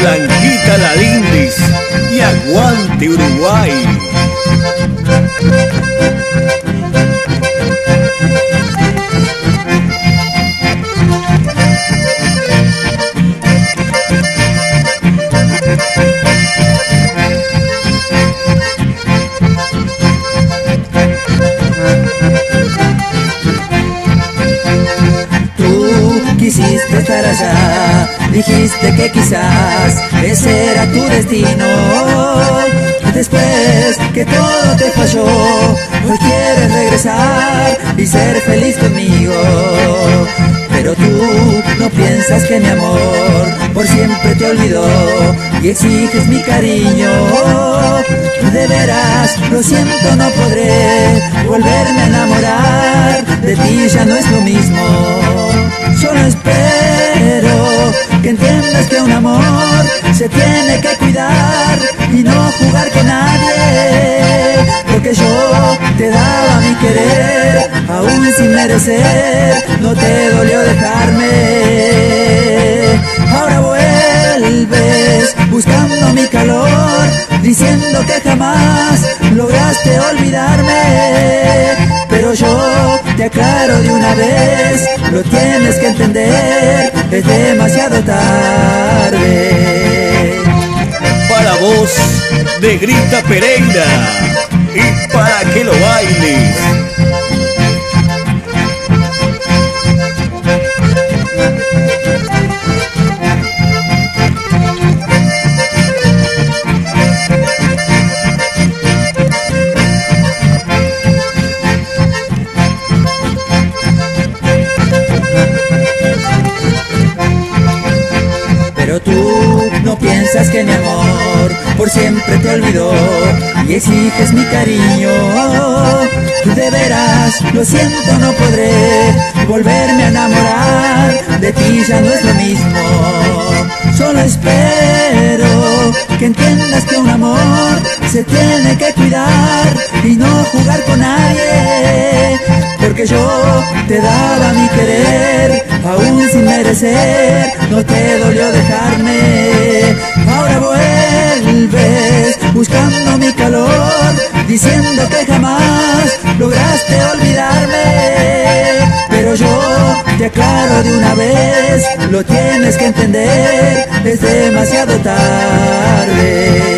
Blanquita la Lindis y aguante Uruguay. Dijiste que quizás ese era tu destino. Después que todo te falló, hoy quieres regresar y ser feliz conmigo. Pero tú no piensas que mi amor por siempre te olvidó y exiges mi cariño. De veras, lo siento, no podré volverme a enamorar. De ti ya no es lo mismo. Solo espero se tiene que cuidar y no jugar con nadie. Porque yo te daba mi querer, aún sin merecer, no te dolió dejarme. Ahora vuelves buscando mi calor, diciendo que jamás lograste olvidarme. Pero yo te aclaro de una vez, lo tienes que entender, es demasiado tarde. De Grita Pereira, y siempre te olvidó y exiges mi cariño. Tú de veras, lo siento, no podré volverme a enamorar. De ti ya no es lo mismo. Solo espero que entiendas que un amor se tiene que cuidar y no jugar con nadie. Porque yo te daba mi querer, aún sin merecer, no te dolió dejarme. Aclaro de una vez, lo tienes que entender, es demasiado tarde.